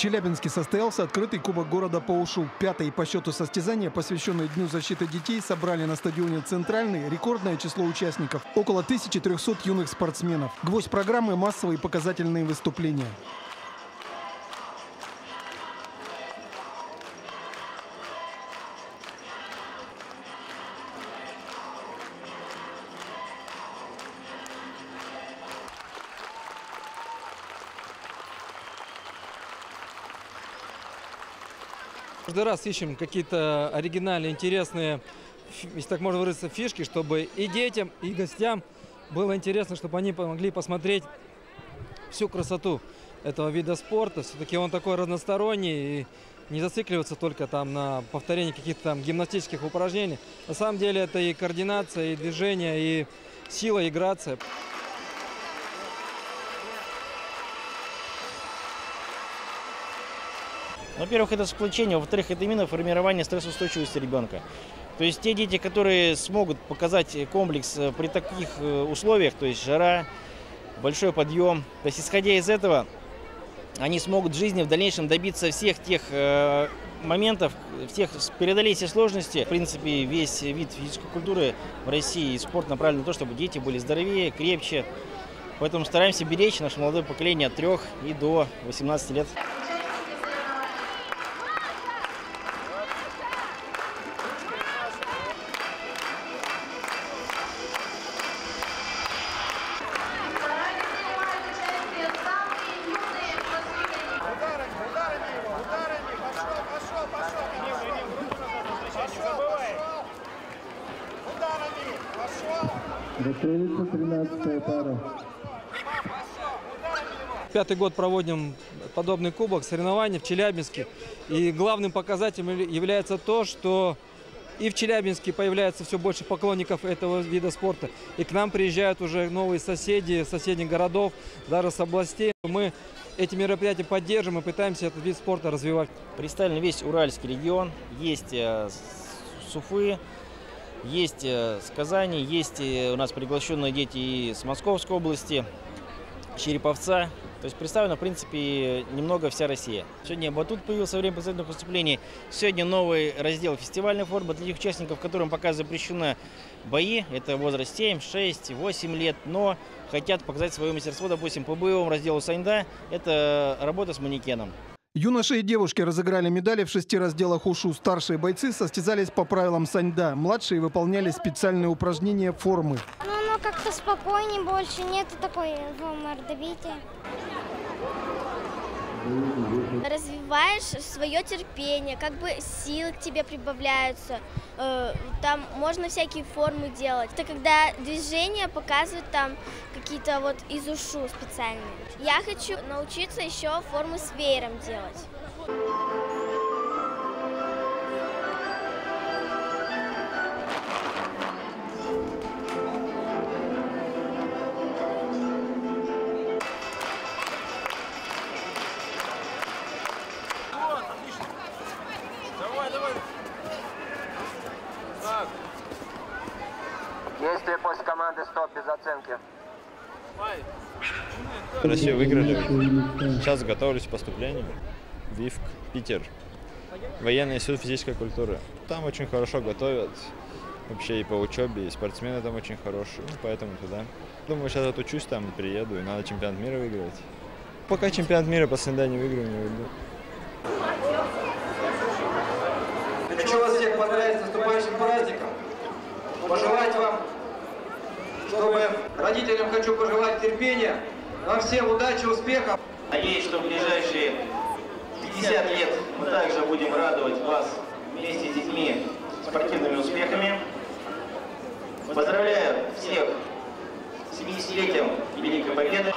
Челябинске состоялся открытый кубок города по УШУ. Пятое по счету состязания, посвященное Дню защиты детей, собрали на стадионе «Центральный» рекордное число участников – около 1300 юных спортсменов. Гвоздь программы – массовые показательные выступления. Каждый раз ищем какие-то оригинальные, интересные, если так можно выразиться, фишки, чтобы и детям, и гостям было интересно, чтобы они могли посмотреть всю красоту этого вида спорта. Все-таки он такой разносторонний и не зацикливаться только там на повторении каких-то там гимнастических упражнений. На самом деле это и координация, и движение, и сила, и грация. Во-первых, это сплочение, во-вторых, это именно формирование стрессоустойчивости ребенка. То есть те дети, которые смогут показать комплекс э, при таких э, условиях, то есть жара, большой подъем, то есть исходя из этого, они смогут в жизни в дальнейшем добиться всех тех э, моментов, всех, преодолеть все сложности. В принципе, весь вид физической культуры в России и спорт направлен на то, чтобы дети были здоровее, крепче. Поэтому стараемся беречь наше молодое поколение от 3 и до 18 лет. Готовится 13 пара. Пятый год проводим подобный кубок, соревнования в Челябинске. И главным показателем является то, что и в Челябинске появляется все больше поклонников этого вида спорта. И к нам приезжают уже новые соседи соседних городов, даже с областей. Мы эти мероприятия поддержим и пытаемся этот вид спорта развивать. Представлен весь Уральский регион, есть э, с Уфы, есть э, с Казани, есть э, у нас приглашенные дети и с Московской области, Череповца. То есть представлена, в принципе, немного вся Россия. Сегодня батут появился во время последних выступлений. Сегодня новый раздел фестивальной формы для тех участников, которым пока запрещены бои. Это возраст 7, 6, 8 лет, но хотят показать свое мастерство, допустим, по боевому разделу Саньда. Это работа с манекеном. Юноши и девушки разыграли медали в шести разделах УШУ. Старшие бойцы состязались по правилам саньда. Младшие выполняли специальные упражнения формы. Ну, оно как-то спокойнее больше, нету такой мордовития. Развиваешь свое терпение, как бы силы к тебе прибавляются. Э, Там можно всякие формы делать. Это когда движения показывают там какие-то вот из ушу специальные. Я хочу научиться еще формы с веером делать. Действие после команды «Стоп» без оценки. Россию выиграли. Сейчас готовлюсь к поступлению. ВИФК, Питер. Военный институт физической культуры. Там очень хорошо готовят. Вообще и по учебе, и спортсмены там очень хорошие. Ну, поэтому туда. Думаю, сейчас отучусь там, приеду, и надо чемпионат мира выигрывать. Пока чемпионат мира по снеда не выиграю, не уйду. Хочу вас всех поздравить с наступающим праздником. Пожелать вам, чтобы родителям хочу пожелать терпения, вам всем удачи, успехов. Надеюсь, что в ближайшие 50 лет мы также будем радовать вас вместе с детьми спортивными успехами. Поздравляю всех с 70-летием Великой Победы.